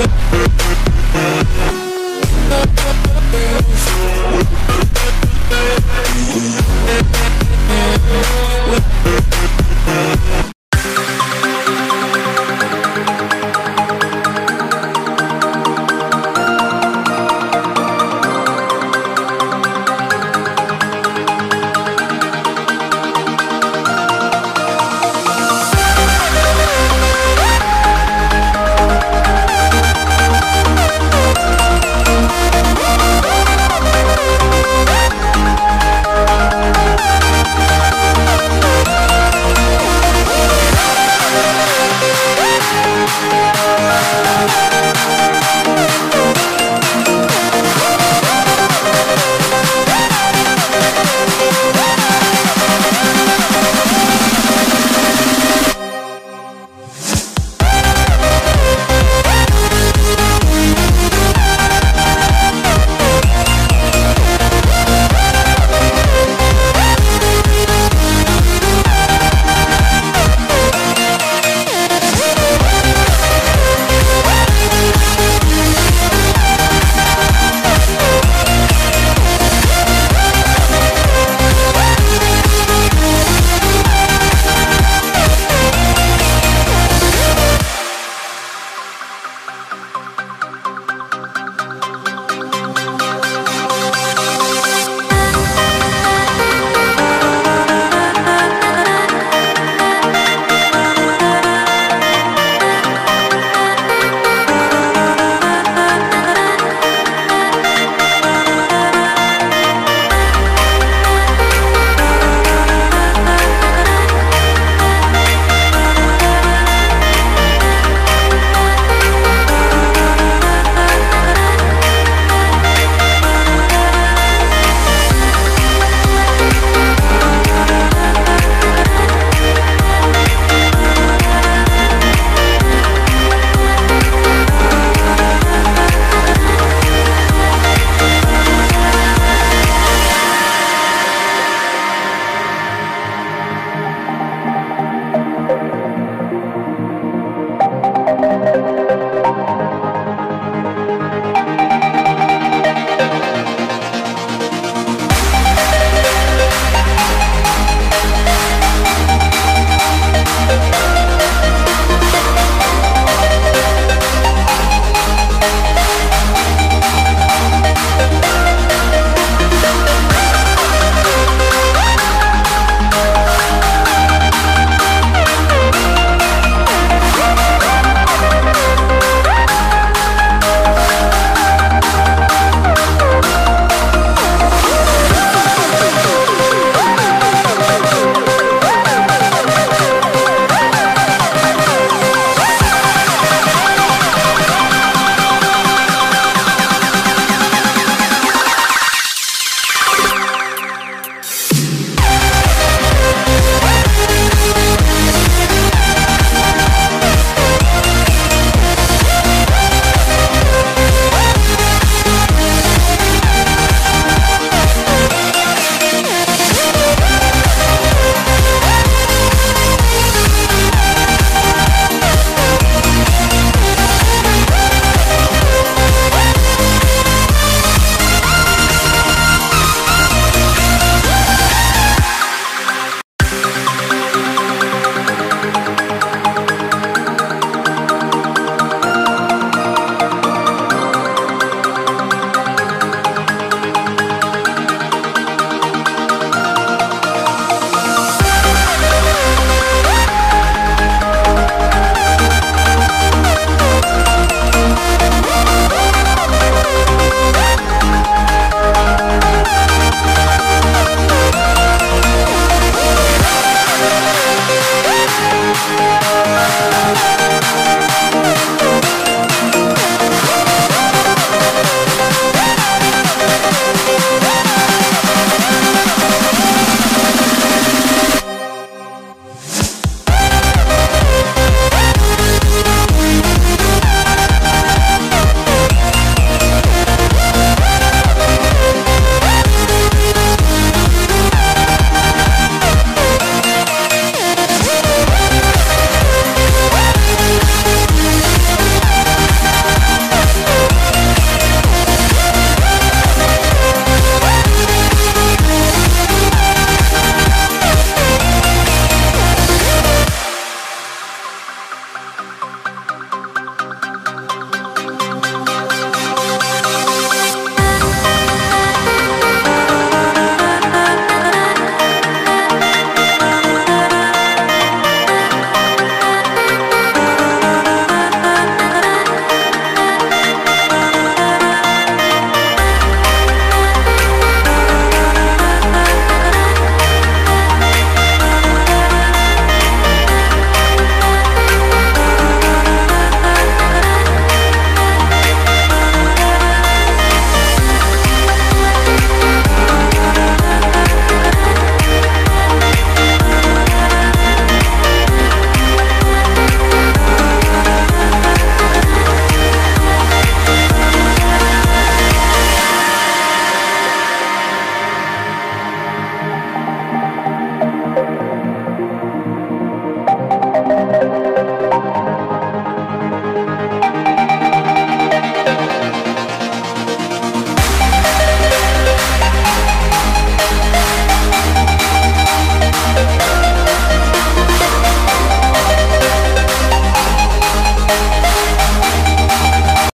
With